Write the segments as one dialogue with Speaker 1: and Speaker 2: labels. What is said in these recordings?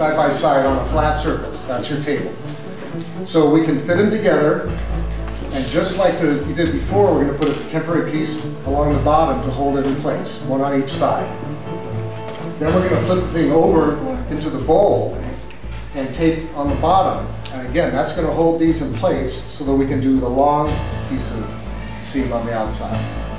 Speaker 1: side by side on a flat surface. That's your table. So we can fit them together, and just like the, we did before, we're going to put a temporary piece along the bottom to hold it in place, one on each side. Then we're going to flip the thing over into the bowl and tape on the bottom. And again, that's going to hold these in place so that we can do the long piece of seam on the outside.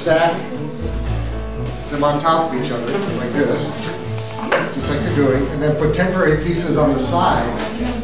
Speaker 1: Stack them on top of each other like this, just like you're doing, and then put temporary pieces on the side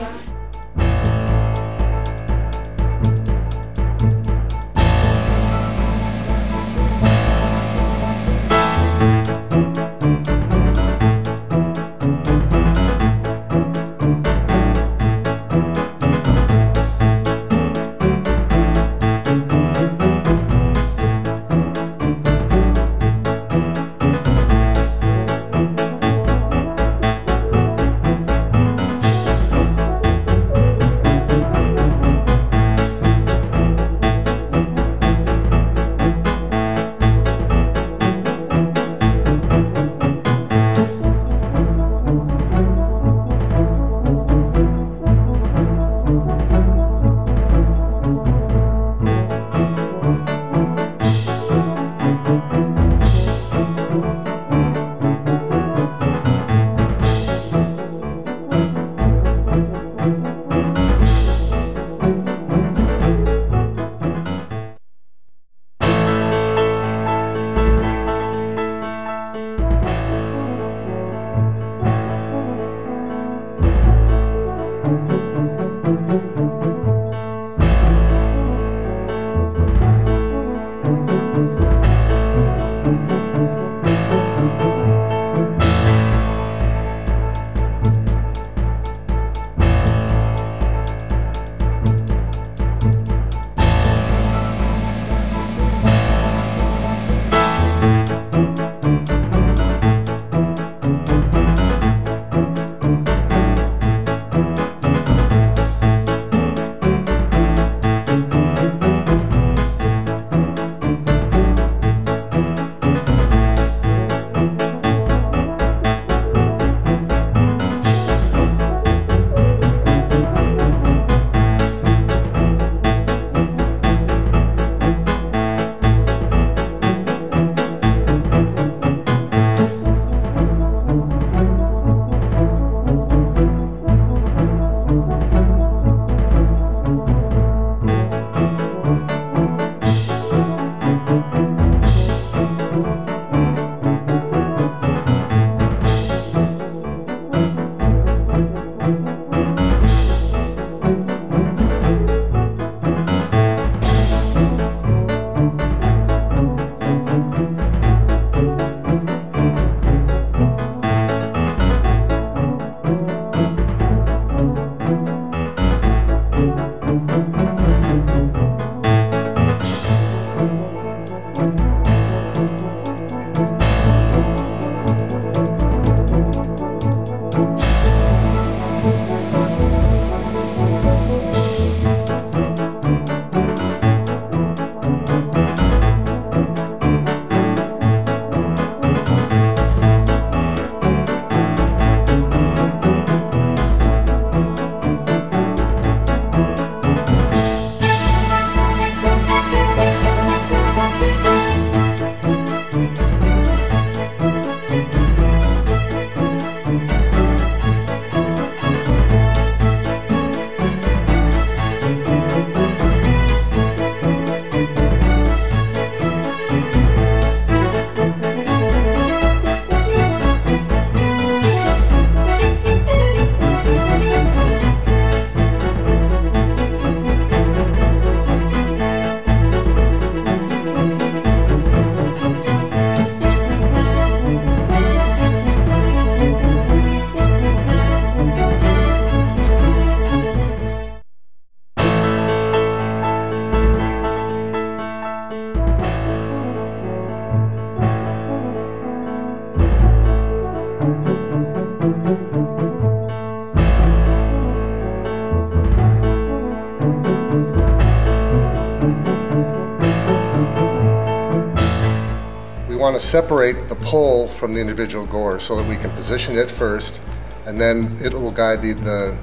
Speaker 1: want to separate the pole from the individual gore so that we can position it first, and then it will guide the, the,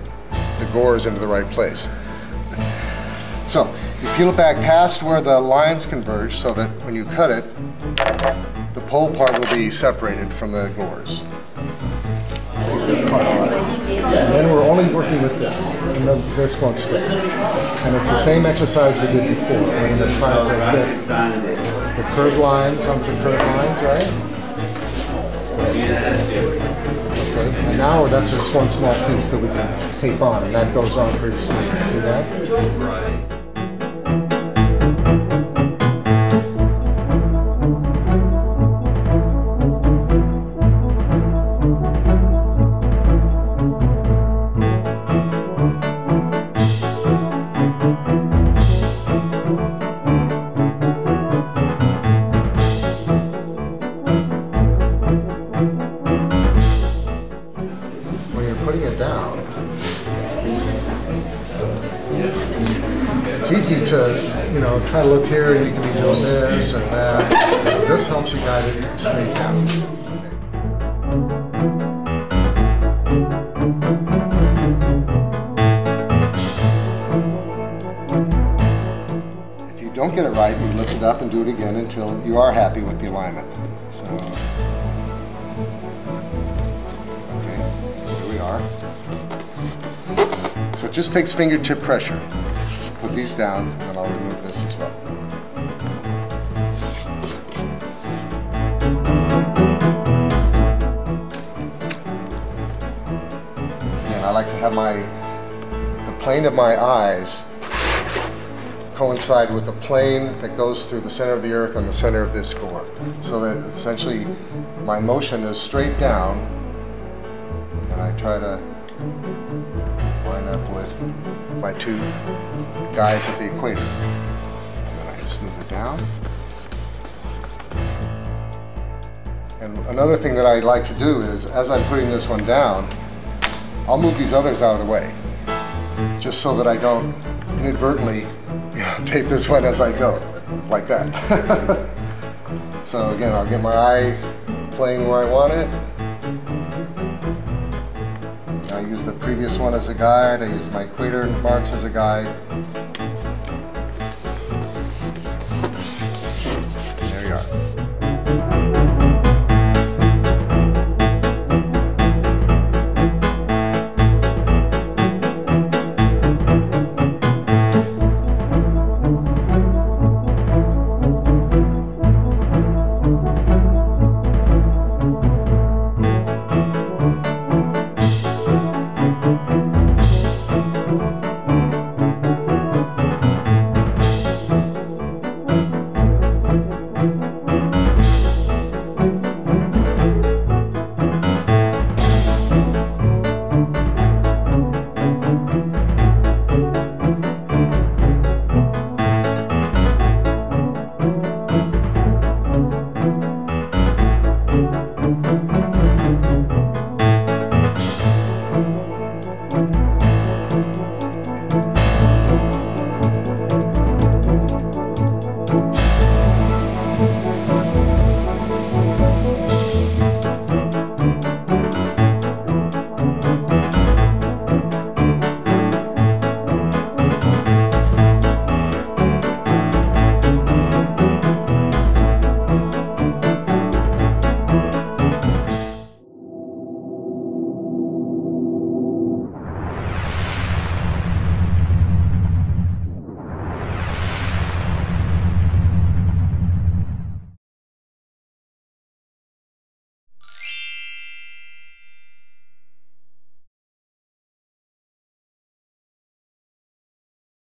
Speaker 1: the gores into the right place. So, you peel it back past where the lines converge so that when you cut it, the pole part will be separated from the gores. And then we're only working with this, and this won't. And it's the same exercise we did before. The curved lines onto curved lines, right? Okay. And now that's just one small piece that we can tape on, and that goes on pretty smooth. See that? It's easy to, you know, try to look here and you can be doing this and that. This helps you guide it straight down. If you don't get it right, you lift it up and do it again until you are happy with the alignment. It just takes fingertip pressure. Put these down, and I'll remove this as well. And I like to have my, the plane of my eyes coincide with the plane that goes through the center of the earth and the center of this gore. So that essentially my motion is straight down and I try to up with my two guides at the equator. And then I can smooth it down. And another thing that I like to do is, as I'm putting this one down, I'll move these others out of the way, just so that I don't inadvertently you know, tape this one as I go, like that. so again, I'll get my eye playing where I want it. I use the previous one as a guide, I use my equator marks as a guide.